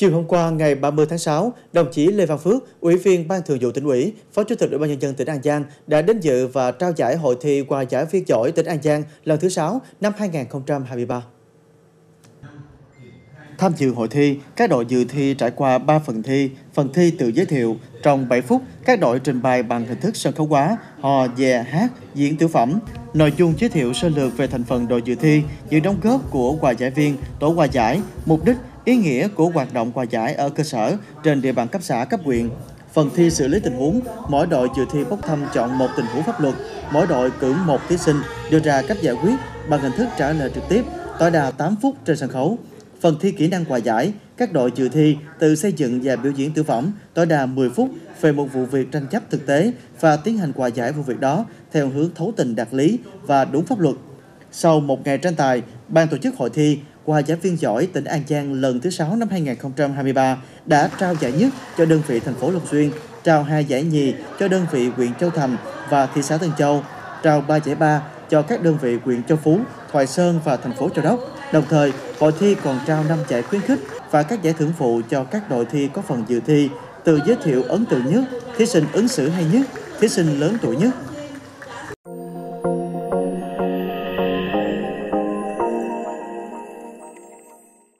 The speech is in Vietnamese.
Chiều hôm qua, ngày 30 tháng 6, đồng chí Lê Văn Phước, Ủy viên Ban Thường vụ tỉnh ủy, Phó Chủ tịch Ủy ban nhân dân tỉnh An Giang đã đến dự và trao giải hội thi qua giải viên giỏi tỉnh An Giang lần thứ 6 năm 2023. Tham dự hội thi, các đội dự thi trải qua 3 phần thi, phần thi tự giới thiệu. Trong 7 phút, các đội trình bày bằng hình thức sân khấu hóa, hò, dè, hát, diễn tiểu phẩm. Nội dung giới thiệu sơ lược về thành phần đội dự thi, những đóng góp của quà giải viên, tổ quà giải, mục đích, ý nghĩa của hoạt động hòa giải ở cơ sở trên địa bàn cấp xã, cấp huyện. Phần thi xử lý tình huống, mỗi đội dự thi bốc thăm chọn một tình huống pháp luật, mỗi đội cử một thí sinh đưa ra cách giải quyết bằng hình thức trả lời trực tiếp, tối đa 8 phút trên sân khấu. Phần thi kỹ năng hòa giải, các đội dự thi từ xây dựng và biểu diễn tiểu phẩm tối đa 10 phút về một vụ việc tranh chấp thực tế và tiến hành hòa giải vụ việc đó theo hướng thấu tình đạt lý và đúng pháp luật. Sau một ngày tranh tài, ban tổ chức hội thi qua giải viên giỏi tỉnh An Giang lần thứ 6 năm 2023 đã trao giải nhất cho đơn vị thành phố Long Xuyên, trao hai giải nhì cho đơn vị huyện Châu Thành và thị xã Tân Châu, trao ba giải ba cho các đơn vị huyện Châu Phú, Thoại Sơn và thành phố Châu Đốc. Đồng thời, hội thi còn trao 5 giải khuyến khích và các giải thưởng phụ cho các đội thi có phần dự thi từ giới thiệu ấn tượng nhất, thí sinh ứng xử hay nhất, thí sinh lớn tuổi nhất,